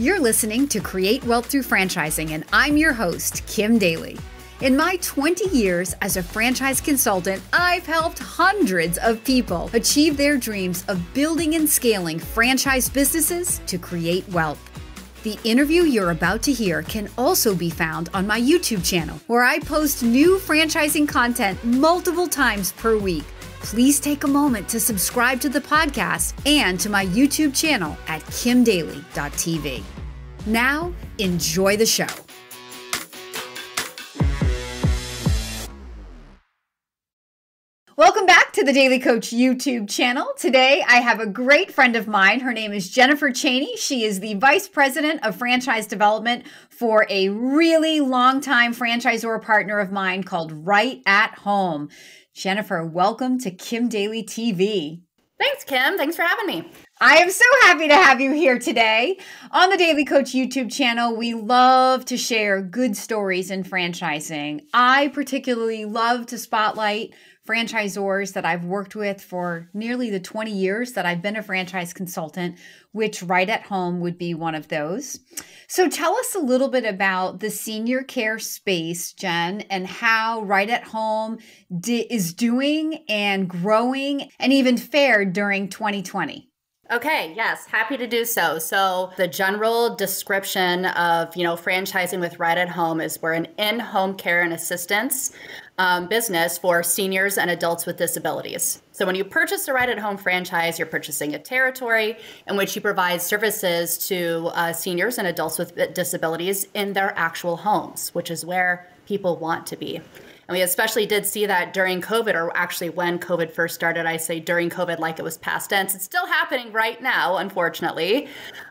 You're listening to Create Wealth Through Franchising, and I'm your host, Kim Daly. In my 20 years as a franchise consultant, I've helped hundreds of people achieve their dreams of building and scaling franchise businesses to create wealth. The interview you're about to hear can also be found on my YouTube channel, where I post new franchising content multiple times per week. Please take a moment to subscribe to the podcast and to my YouTube channel at kimdaly.tv. Now, enjoy the show. The Daly Coach YouTube channel. Today, I have a great friend of mine. Her name is Jennifer Chaney. She is the Vice President of Franchise Development for a really long-time franchisor partner of mine called Right at Home. Jennifer, welcome to Kim Daly TV. Thanks, Kim. Thanks for having me. I am so happy to have you here today. On the Daly Coach YouTube channel, we love to share good stories in franchising. I particularly love to spotlight franchisors that I've worked with for nearly the 20 years that I've been a franchise consultant, which Right at Home would be one of those. So tell us a little bit about the senior care space, Jen, and how Right at Home is doing and growing and even fared during 2020. Okay, yes, happy to do so. So the general description of, you know, franchising with Right at Home is we're an in-home care and assistance um, business for seniors and adults with disabilities. So when you purchase a Right at Home franchise, you're purchasing a territory in which you provide services to uh, seniors and adults with disabilities in their actual homes, which is where people want to be. And we especially did see that during COVID, or actually when COVID first started. I say during COVID like it was past tense. It's still happening right now, unfortunately.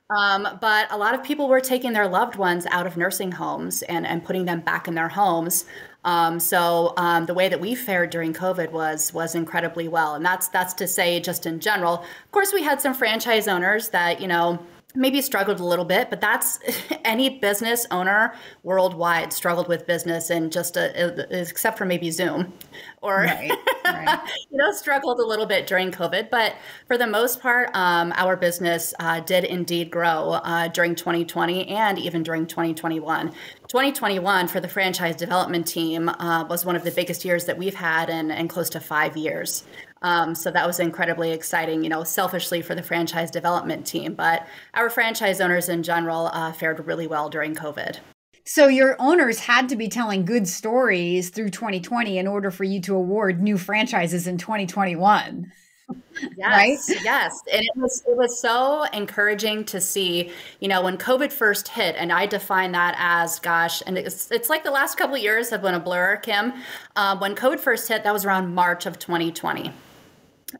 Um, but a lot of people were taking their loved ones out of nursing homes and, and putting them back in their homes. Um, so um, the way that we fared during COVID was was incredibly well, and that's that's to say just in general. Of course, we had some franchise owners that you know maybe struggled a little bit, but that's any business owner worldwide struggled with business and just a, except for maybe Zoom or right, right. you know struggled a little bit during COVID. But for the most part, um, our business uh, did indeed grow uh, during 2020 and even during 2021. 2021 for the franchise development team uh, was one of the biggest years that we've had in, in close to five years. Um, so that was incredibly exciting, you know, selfishly for the franchise development team. But our franchise owners in general uh, fared really well during COVID. So your owners had to be telling good stories through 2020 in order for you to award new franchises in 2021. Yes, right? yes, and it was it was so encouraging to see. You know, when COVID first hit, and I define that as, gosh, and it's it's like the last couple years have been a blur, Kim. Um, when COVID first hit, that was around March of 2020.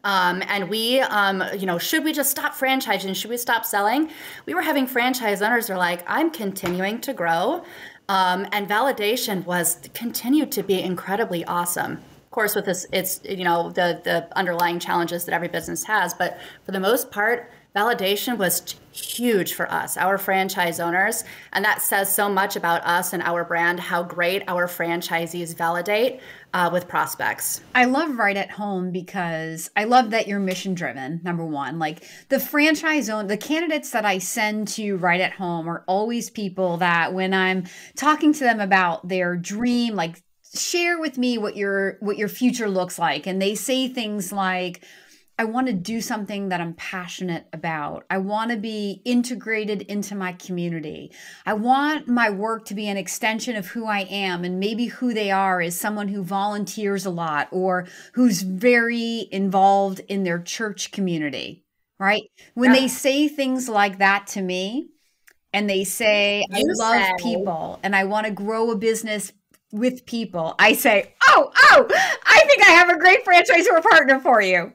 Um, and we, um, you know, should we just stop franchising? Should we stop selling? We were having franchise owners are like, I'm continuing to grow. Um, and validation was continued to be incredibly awesome. Of course, with this, it's, you know, the, the underlying challenges that every business has. But for the most part, validation was huge for us, our franchise owners. And that says so much about us and our brand, how great our franchisees validate uh, with prospects. I love Right at Home because I love that you're mission driven, number one. Like the franchise own, the candidates that I send to Right at Home are always people that when I'm talking to them about their dream, like share with me what your what your future looks like and they say things like I want to do something that I'm passionate about. I want to be integrated into my community. I want my work to be an extension of who I am. And maybe who they are is someone who volunteers a lot or who's very involved in their church community, right? When yeah. they say things like that to me, and they say, I love say. people and I want to grow a business with people, I say, Oh, oh, I think I have a great franchisor partner for you.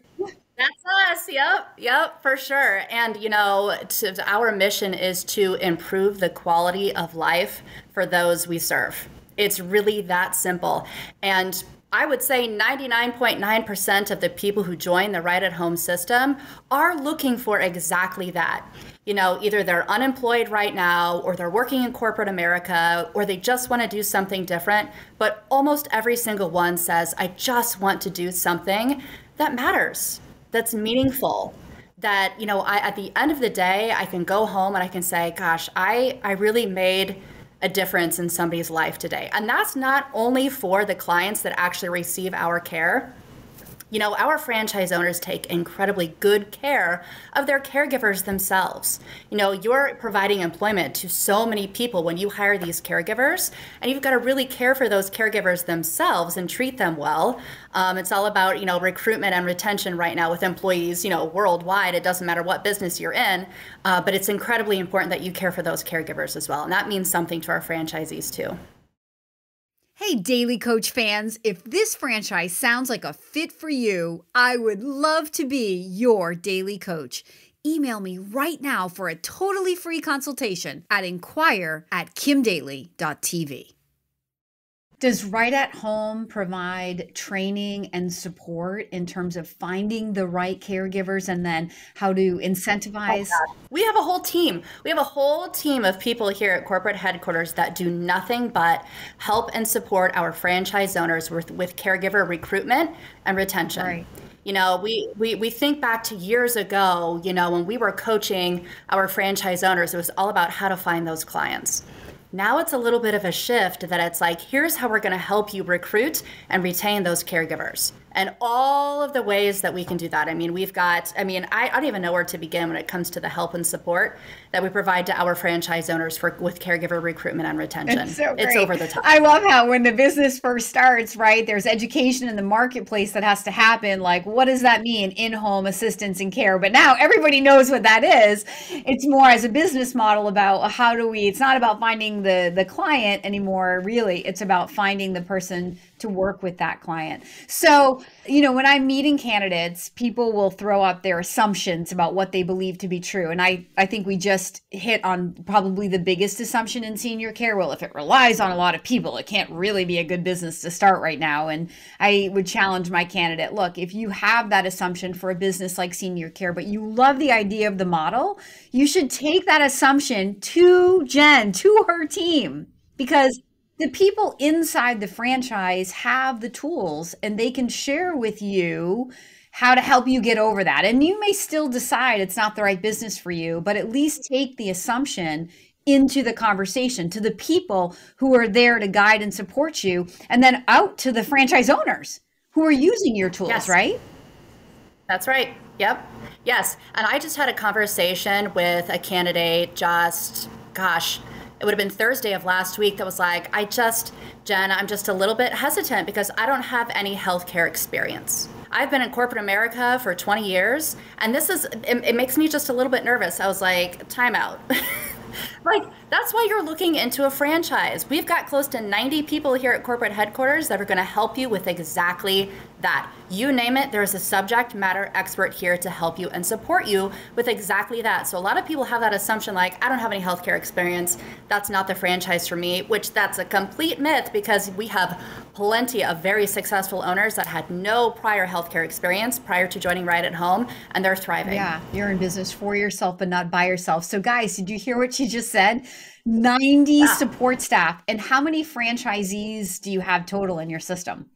That's us. Yep. Yep, for sure. And, you know, to, our mission is to improve the quality of life for those we serve. It's really that simple. And I would say 99.9% of the people who join the Right at Home system are looking for exactly that. You know, either they're unemployed right now, or they're working in corporate America, or they just want to do something different. But almost every single one says, I just want to do something that matters that's meaningful that you know I, at the end of the day i can go home and i can say gosh i i really made a difference in somebody's life today. And that's not only for the clients that actually receive our care you know, our franchise owners take incredibly good care of their caregivers themselves. You know, you're providing employment to so many people when you hire these caregivers, and you've got to really care for those caregivers themselves and treat them well. Um, it's all about, you know, recruitment and retention right now with employees, you know, worldwide. It doesn't matter what business you're in, uh, but it's incredibly important that you care for those caregivers as well. And that means something to our franchisees too. Hey, Daly Coach fans, if this franchise sounds like a fit for you, I would love to be your daily coach. Email me right now for a totally free consultation at inquire at kimdaly.tv. Does Right at Home provide training and support in terms of finding the right caregivers and then how to incentivize? Oh we have a whole team. We have a whole team of people here at corporate headquarters that do nothing but help and support our franchise owners with, with caregiver recruitment and retention. Right. You know, we, we we think back to years ago, you know, when we were coaching our franchise owners, it was all about how to find those clients. Now it's a little bit of a shift that it's like, here's how we're going to help you recruit and retain those caregivers and all of the ways that we can do that. I mean, we've got, I mean, I, I, don't even know where to begin when it comes to the help and support that we provide to our franchise owners for with caregiver recruitment and retention. It's, so it's over the top. I love how when the business first starts, right, there's education in the marketplace that has to happen. Like, what does that mean? In home assistance and care. But now everybody knows what that is. It's more as a business model about how do we, it's not about finding the, the client anymore, really. It's about finding the person to work with that client. So, you know, when I'm meeting candidates, people will throw up their assumptions about what they believe to be true. And I, I think we just hit on probably the biggest assumption in senior care. Well, if it relies on a lot of people, it can't really be a good business to start right now. And I would challenge my candidate look, if you have that assumption for a business like senior care, but you love the idea of the model, you should take that assumption to Jen, to her team, because the people inside the franchise have the tools and they can share with you how to help you get over that. And you may still decide it's not the right business for you, but at least take the assumption into the conversation to the people who are there to guide and support you, and then out to the franchise owners who are using your tools, yes. right? That's right. Yep. Yes. And I just had a conversation with a candidate just, gosh, it would have been Thursday of last week that was like, I just, Jen, I'm just a little bit hesitant because I don't have any healthcare experience. I've been in corporate America for 20 years, and this is, it, it makes me just a little bit nervous. I was like, timeout. like, that's why you're looking into a franchise. We've got close to 90 people here at corporate headquarters that are going to help you with exactly that. You name it, there's a subject matter expert here to help you and support you with exactly that. So a lot of people have that assumption like, I don't have any healthcare experience. That's not the franchise for me, which that's a complete myth because we have plenty of very successful owners that had no prior healthcare experience prior to joining Right at Home and they're thriving. Yeah, you're in business for yourself but not by yourself. So guys, did you hear what she just said? 90 yeah. support staff. And how many franchisees do you have total in your system?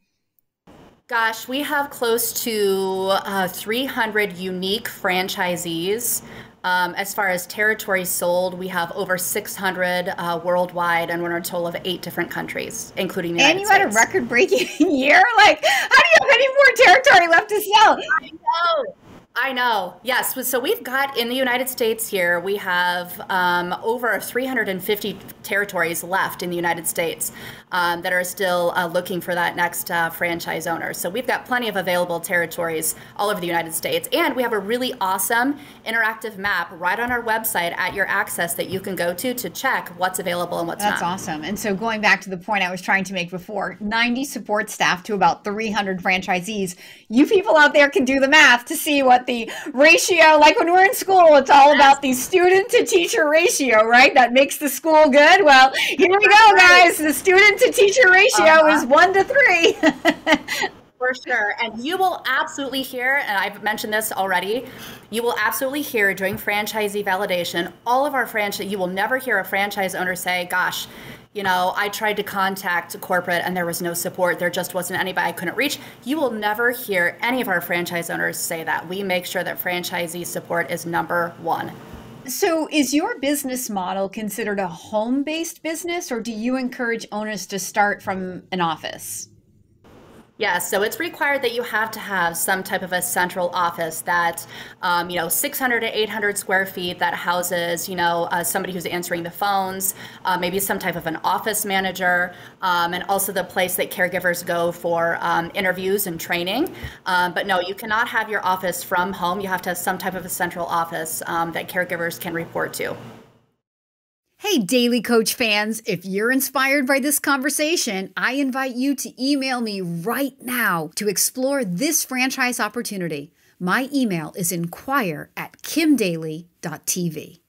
Gosh, we have close to uh, 300 unique franchisees. Um, as far as territories sold, we have over 600 uh, worldwide, and we're in a total of eight different countries, including the and United And you had a record-breaking year. Like, how do you have any more territory left to sell? I know. I know. Yes. So we've got in the United States here, we have um, over 350 territories left in the United States um, that are still uh, looking for that next uh, franchise owner. So we've got plenty of available territories all over the United States. And we have a really awesome interactive map right on our website at your access that you can go to to check what's available and what's That's not. That's awesome. And so going back to the point I was trying to make before 90 support staff to about 300 franchisees. You people out there can do the math to see what the ratio, like when we're in school, it's all about the student to teacher ratio, right? That makes the school good. Well, here we go, guys. The student to teacher ratio uh-huh. is one to three. For sure. And you will absolutely hear, and I've mentioned this already, you will absolutely hear during franchisee validation, all of our franchise, you will never hear a franchise owner say, gosh, you know, I tried to contact corporate and there was no support. There just wasn't anybody I couldn't reach. You will never hear any of our franchise owners say that. We make sure that franchisee support is number one. So, is your business model considered a home based business, or do you encourage owners to start from an office? Yes, so it's required that you have to have some type of a central office that, um, you know, 600 to 800 square feet that houses, you know, uh, somebody who's answering the phones, uh, maybe some type of an office manager, um, and also the place that caregivers go for um, interviews and training. Um, but no, you cannot have your office from home. You have to have some type of a central office um, that caregivers can report to. Hey, Daly Coach fans, if you're inspired by this conversation, I invite you to email me right now to explore this franchise opportunity. My email is inquire at kimdaly.tv.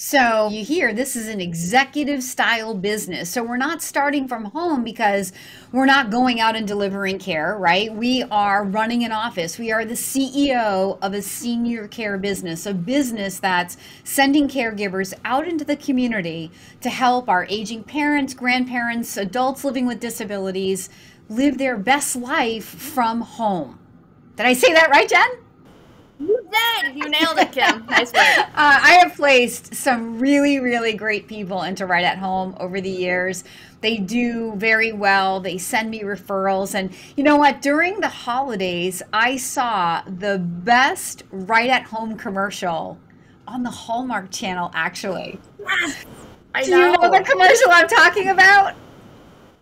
So you hear this is an executive style business. So we're not starting from home because we're not going out and delivering care, right? We are running an office. We are the CEO of a senior care business, a business that's sending caregivers out into the community to help our aging parents, grandparents, adults living with disabilities live their best life from home. Did I say that right, Jen? You did. You nailed it, Kim. Nice work. Uh, I have placed some really, really great people into Right at Home over the years. They do very well. They send me referrals. And you know what? During the holidays, I saw the best Right at Home commercial on the Hallmark Channel, actually. Yes. I do know. you know the commercial I'm talking about?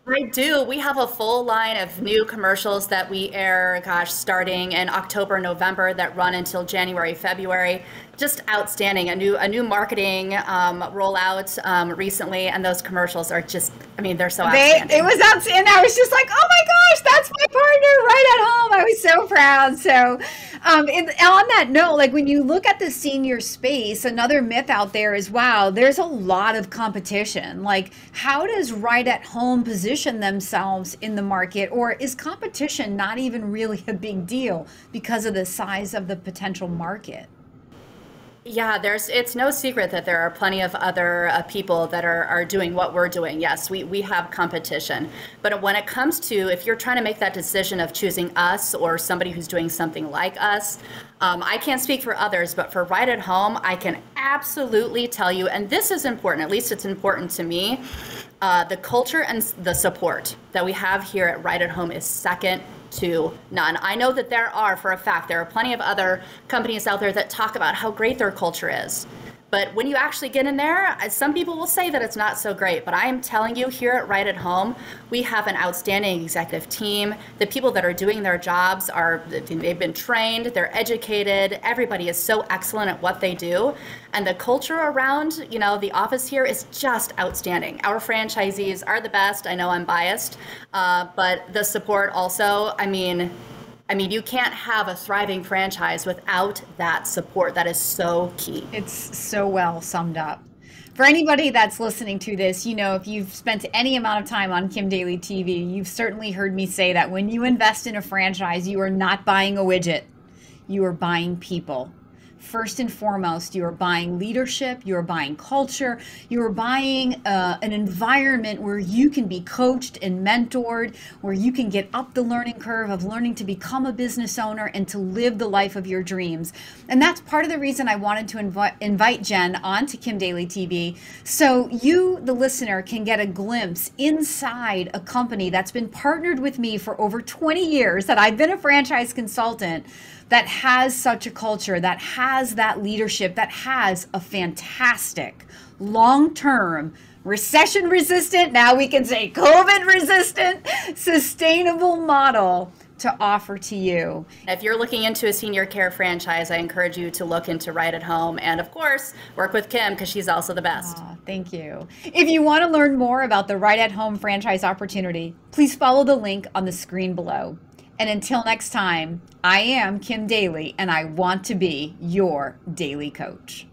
I do. We have a full line of new commercials that we air, gosh, starting in October, November, that run until January, February just outstanding. A new a new marketing um, rollout um, recently, and those commercials are just. I mean, they're so outstanding. They, it was outstanding. I was just like, oh my gosh, that's my partner right at home. I was so proud. So, um, and on that note, like when you look at the senior space, another myth out there is, wow, there's a lot of competition. Like, how does right at home position themselves in the market, or is competition not even really a big deal because of the size of the potential market? Yeah, there's it's no secret that there are plenty of other uh, people that are, are doing what we're doing. Yes, we, we have competition. But when it comes to if you're trying to make that decision of choosing us or somebody who's doing something like us, um, I can't speak for others, but for right at home, I can absolutely tell you, and this is important, at least it's important to me, uh, the culture and the support that we have here at Right at Home is second to none. I know that there are, for a fact, there are plenty of other companies out there that talk about how great their culture is. But when you actually get in there, some people will say that it's not so great. But I am telling you, here at Right at Home, we have an outstanding executive team. The people that are doing their jobs are, they've been trained, they're educated. Everybody is so excellent at what they do. And the culture around, you know, the office here is just outstanding. Our franchisees are the best. I know I'm biased, uh, but the support also, I mean, I mean, you can't have a thriving franchise without that support. That is so key. It's so well summed up. For anybody that's listening to this, you know, if you've spent any amount of time on Kim Daly TV, you've certainly heard me say that when you invest in a franchise, you are not buying a widget, you are buying people first and foremost, you are buying leadership, you are buying culture, you are buying uh, an environment where you can be coached and mentored, where you can get up the learning curve of learning to become a business owner and to live the life of your dreams. And that's part of the reason I wanted to invi- invite Jen onto Kim Daly TV so you, the listener, can get a glimpse inside a company that's been partnered with me for over 20 years, that I've been a franchise consultant that has such a culture, that has that leadership, that has a fantastic long term, recession resistant, now we can say COVID resistant, sustainable model to offer to you. If you're looking into a senior care franchise, I encourage you to look into Right at Home and, of course, work with Kim because she's also the best. Oh, thank you. If you want to learn more about the Right at Home franchise opportunity, please follow the link on the screen below. And until next time, I am Kim Daly, and I want to be your daily coach.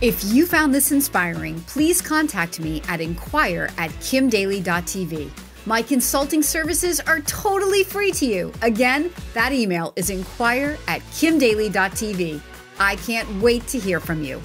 If you found this inspiring, please contact me at inquire at kimdaly.tv My consulting services are totally free to you. Again, that email is inquire at kimdaly.tv. I can't wait to hear from you.